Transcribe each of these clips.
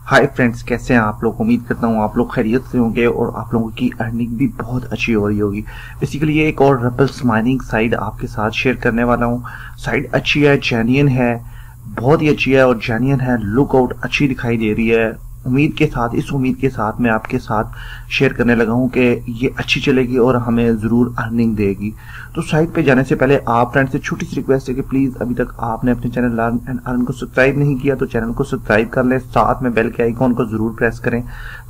Hi friends कैसे हैं आप लोग? उम्मीद करता हूँ आप लोग खैरियत से होंगे और आप लोगों की अर्निंग भी बहुत अच्छी हो रही होगी। बेसिकली ये एक और रबल्स माइनिंग साइड आपके साथ शेयर करने वाला हूँ। साइड अच्छी है जेन्यन है, बहुत ही अच्छी है और जेन्यन है। लुकआउट अच्छी दिखाई दे रही है। उम्मीद के साथ, इस उम्मीद के साथ मैं आपके साथ शेयर करने लगा हूँ कि ये अच्छी चलेगी और हमें ज़रूर अर्निंग देगी। तो साइट पे जाने से पहले आप फ्रेंड से छोटी सी रिक्वेस्ट है कि प्लीज़ अभी तक आपने अपने चैनल लर्न एंड अर्न को सब्सक्राइब नहीं किया तो चैनल को सब्सक्राइब कर लें। साथ में बेल के आइकॉन को ज़रूर प्रेस करें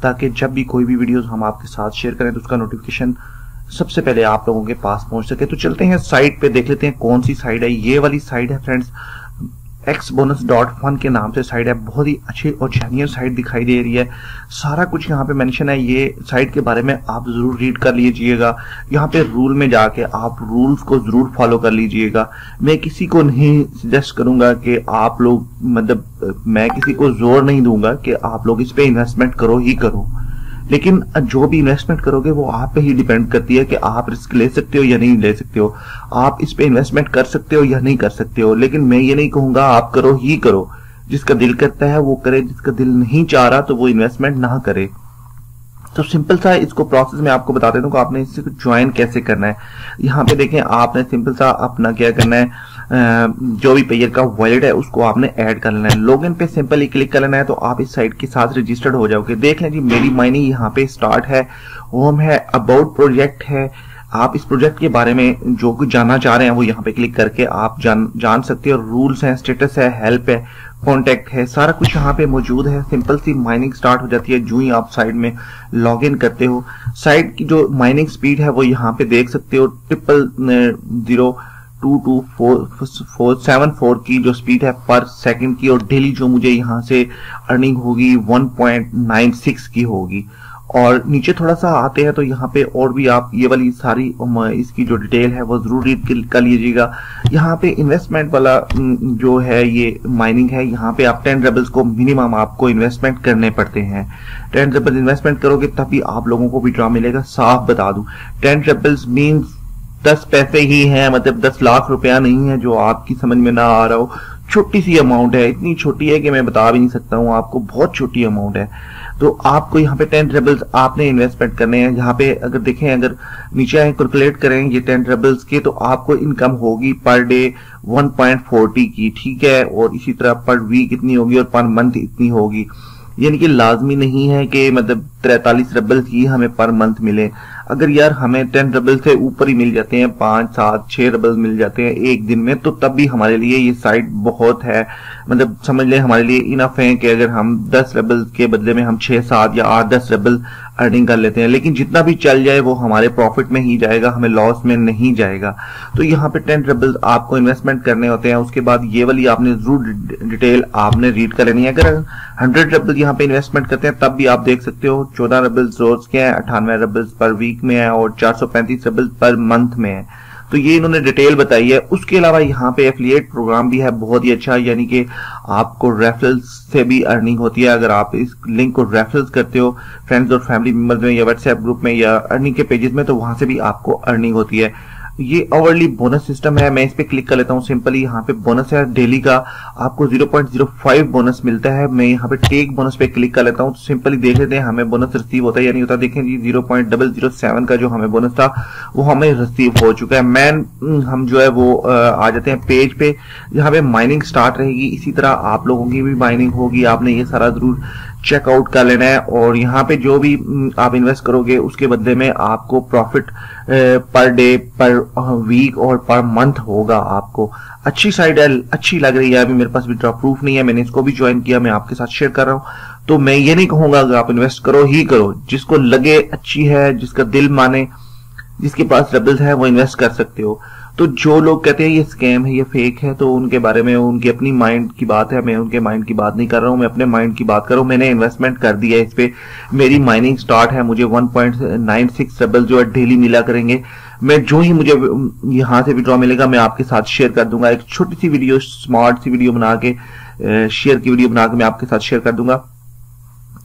ताकि जब भी कोई भी वीडियोज़ हम आपके साथ शेयर करें तो उसका नोटिफिकेशन सबसे पहले आप लोगों के पास पहुँच सके। तो चलते हैं साइट पे, देख लेते हैं कौन सी साइड है। ये वाली साइड है friends X bonus dot fun के नाम से साइट है। बहुत ही अच्छी और जेन्यन साइट दिखाई दे रही है। सारा कुछ यहाँ पे मेंशन है। ये साइट के बारे में आप ज़रूर रीड कर लीजिएगा। यहाँ पे रूल में जाके आप रूल्स को ज़रूर फॉलो कर लीजिएगा। मैं किसी को नहीं सजेस्ट करूँगा कि आप लोग मतलब मैं किसी को ज़ोर नहीं दूँगा कि आप लोग इस पे इन्वेस्टमेंट करो ही करो। लेकिन जो भी इन्वेस्टमेंट करोगे, वो आप पे ही डिपेंड करती है कि आप रिस्क ले सकते हो या नहीं ले सकते हो। आप इस पे इन्वेस्टमेंट कर सकते हो या नहीं कर सकते हो। लेकिन मैं ये नहीं कहूँगा, आप करो ही करो। जिसका दिल करता है, वो करे। जिसका दिल नहीं चाह रहा तो वो इन्वेस्टमेंट ना करे। तो सिंपल सा इसको प्रोसेस में आपको बता देता हूँ आपने इसे ज्वाइन कैसे करना है। यहाँ पे देखें, आपने सिंपल सा अपना क्या करना है? जो भी पेयर का वॉलेट है, उसको आपने ऐड कर लेना है। लॉगिन पे सिंपली क्लिक कर लेना है तो आप इस साइट के साथ रजिस्टर्ड हो जाओगे। देख लें जी, मेरी माइनिंग यहाँ पे स्टार्ट है होम है अबाउट प्रोजेक्ट है। आप इस प्रोजेक्ट के बारे में जो कुछ जानना चाह रहे हैं, वो यहाँ पे क्लिक करके आप जान जान सकते हो। रूल्स हैं स्टेटस है हेल्प है कॉन्टेक्ट है, सारा कुछ यहाँ पे मौजूद है। सिंपल सी माइनिंग स्टार्ट हो जाती है, जो ही आप साइड में लॉग इन करते हो। साइड की जो माइनिंग स्पीड है, वो यहाँ पे देख सकते हो triple zero two two four four seven four की जो स्पीड है पर सेकंड की और डेली जो मुझे यहाँ से अर्निंग होगी वन पॉइंट नाइन सिक्स की होगी। और नीचे थोड़ा सा आते हैं तो यहाँ पे और भी आप ये वाली सारी इसकी जो डिटेल है वो ज़रूर रीड कर लीजिएगा। यहाँ पे इन्वेस्टमेंट वाला जो है ये माइनिंग है, यहाँ पे आप टेन रेबल्स को मिनिमम आपको इन्वेस्टमेंट करने पड़ते हैं। टेन रेबल्स इन्वेस्टमेंट करोगे तभी आप लोगों को भी ड्रा मिलेगा, साफ़ बता दू। टेन रेबल्स मीन्स दस पैसे ही हैं मतलब दस लाख रुपया नहीं है जो आपकी समझ में ना आ रहा हो। छोटी सी अमाउंट है, इतनी छोटी है कि मैं बता भी नहीं सकता हूँ, आपको बहुत छोटी अमाउंट है। तो आपको यहाँ पे टेन ट्रेबल्स आपने इन्वेस्टमेंट करने हैं। यहाँ पे अगर देखें, अगर नीचे आए कैलकुलेट करें ये टेन ट्रेबल्स के तो आपको इनकम होगी पर डे 1.40 की, ठीक है? और इसी तरह पर वीक इतनी होगी और पर मंथ इतनी होगी। यानी कि लाजमी नहीं है कि मतलब तैतालीस रबल ही हमें पर मंथ मिले। अगर यार हमें टेन रबल से ऊपर ही मिल जाते हैं, पाँच, सात, छह रबल मिल जाते हैं एक दिन में तो तब भी हमारे लिए ये साइट बहुत है। मतलब समझ लें, हमारे लिए इनफ है कि अगर हम दस रबल के बदले में हम छह, सात या आठ, दस रबल अर्निंग कर लेते हैं। लेकिन जितना भी चल जाए, वो हमारे प्रॉफिट में ही जाएगा, हमें लॉस में नहीं जाएगा। तो यहाँ पे टेन रबल आपको इन्वेस्टमेंट करने होते हैं। उसके बाद ये वाली आपने ज़रूर डिटेल आपने रीड कर लेनी है। अगर हंड्रेड रबल यहाँ पे इन्वेस्टमेंट करते हैं, तब भी आप देख सकते हो, चौदह रबल्स रोज के हैं अठानवे रबल्स पर वीक में है और चार सौ पैंतीस रबल्स पर मंथ में है। तो ये इन्होंने डिटेल बताई है। उसके अलावा यहाँ पे एफिलियट प्रोग्राम भी है, बहुत ही अच्छा यानी कि आपको रेफरल्स से भी अर्निंग होती है। अगर आप इस लिंक को रेफरल्स करते हो फ्रेंड्स और फैमिली मेंबर्स में या व्हाट्सएप ग्रुप में या अर्निंग के पेजेस में तो वहाँ से भी आपको अर्निंग होती है। ये ओवरली बोनस सिस्टम है, मैं इस पर क्लिक कर लेता हूँ सिंपली यहाँ पे बोनस है डेली का, आपको 0.05 बोनस मिलता है, मैं यहाँ पे टेक बोनस पे क्लिक कर लेता हूँ तो सिंपली देख लेते हैं, हमें बोनस रिसीव होता है यानी होता, देखें जी 0.007 का जो हमें बोनस था, वो हमें रिसीव हो चुका है। मैन हम जो है वो आ जाते हैं पेज पे, यहाँ पे माइनिंग स्टार्ट रहेगी, इसी तरह आप लोगों की भी माइनिंग होगी, आपने ये सारा ज़रूर चेकआउट कर लेना है और यहाँ पे जो भी आप इन्वेस्ट करोगे, उसके बदले में आपको प्रॉफिट पर डे पर वीक और पर मंथ होगा आपको। अच्छी साइड है, अच्छी लग रही है। अभी मेरे पास भी ड्रॉप प्रूफ नहीं है, मैंने इसको भी ज्वाइन किया, मैं आपके साथ शेयर कर रहा हूँ। तो मैं ये नहीं कहूँगा, अगर आप इन्वेस्ट करो, ही करो। जिसको लगे अच्छी है, जिसका दिल माने, जिसके पास रबल्स है, वो इन्वेस्ट कर सकते हो। तो जो लोग कहते हैं ये स्कैम है, ये फेक है तो उनके बारे में, उनकी अपनी माइंड की बात है, मैं उनके माइंड की बात नहीं कर रहा हूँ, मैं अपने माइंड की बात कर रहा हूँ, मैंने इन्वेस्टमेंट कर दिया है इस पर मेरी माइनिंग स्टार्ट है, मुझे 1.96 डबल जो है डेली मिला करेंगे। मैं जो ही मुझे यहाँ से विड्रॉ मिलेगा, मैं आपके साथ शेयर कर दूँगा। एक छोटी सी वीडियो स्मार्ट सी वीडियो बना के शेयर की वीडियो बना के मैं आपके साथ शेयर कर दूँगा।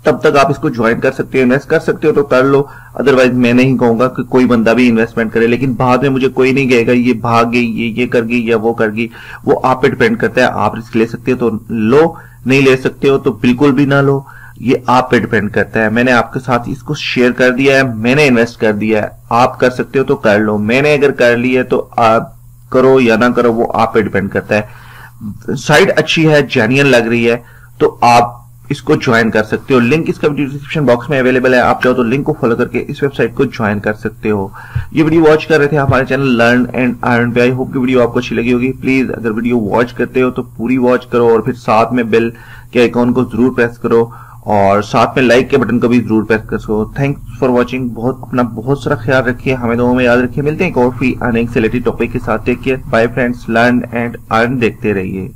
तब तक आप इसको ज्वाइन कर सकते हो इन्वेस्ट कर सकते हो तो कर लो। अदरवाइज़ मैं नहीं कहूँगा कि कोई बंदा भी इन्वेस्टमेंट करे, लेकिन बाद में मुझे कोई नहीं कहेगा, ये भाग गई ये ये कर गई या वो कर गई वो आप पे डिपेंड करता है, आप रिस्क ले सकते हो तो लो, नहीं ले सकते हो तो बिल्कुल भी ना लो। ये आप पे डिपेंड करता है। मैंने आपके साथ इसको शेयर कर दिया है, मैंने इन्वेस्ट कर दिया है। आप कर सकते हो तो कर लो। मैंने अगर कर लिया है तो आप करो या ना करो, वो आप पे डिपेंड करता है। साइट अच्छी है जेन्यन लग रही है तो आप इसको ज्वाइन कर सकते हो। लिंक इसका वीडियो डिस्क्रिप्शन बॉक्स में अवेलेबल है। आप चाहो तो लिंक को फॉलो करके इस वेबसाइट को ज्वाइन कर सकते हो। ये वीडियो वॉच कर रहे थे हमारे चैनल लर्न एंड अर्न पे। आई होप की वीडियो आपको अच्छी लगी होगी। प्लीज़ अगर वीडियो वॉच करते हो तो पूरी वॉच करो और फिर साथ में बेल के आइकॉन को ज़रूर प्रेस करो और साथ में लाइक के बटन को भी ज़रूर प्रेस कर सको। थैंक्स फॉर वॉचिंग बहुत अपना बहुत सारा ख्याल रखिए। हमें दोनों में याद रखिए। मिलते हैं एक और फ्री अर्निंग से रिलेटेड टॉपिक के साथ। Take care bye friends Learn and Earn देखते रहिए।